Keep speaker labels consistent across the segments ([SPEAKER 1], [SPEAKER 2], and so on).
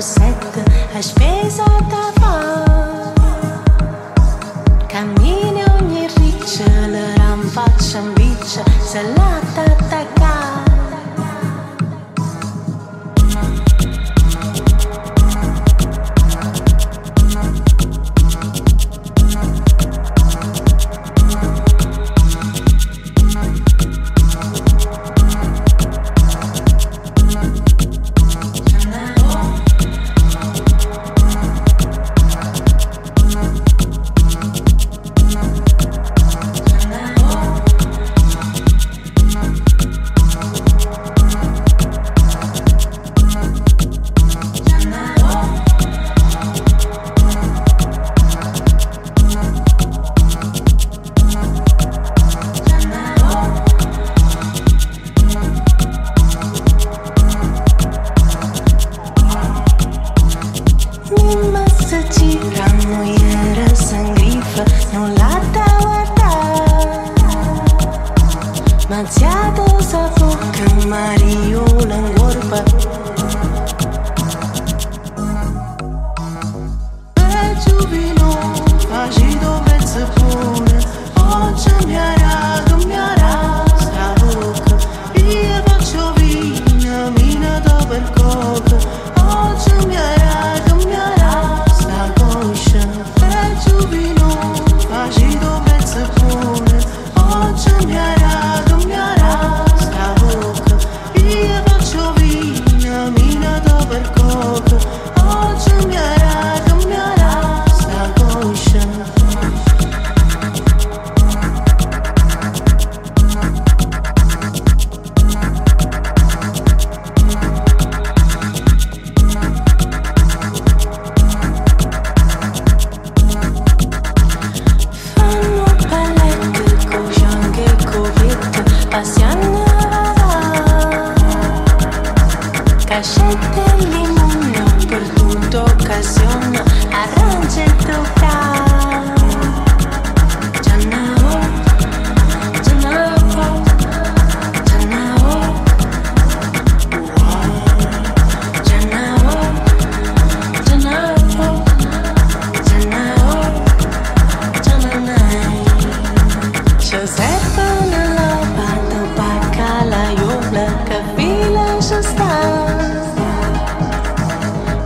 [SPEAKER 1] as às vezes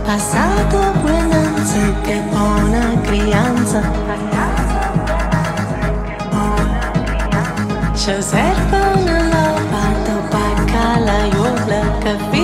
[SPEAKER 1] passato buonanza che buona crianza. Ci serve la pato, bacca, la iubla, caffè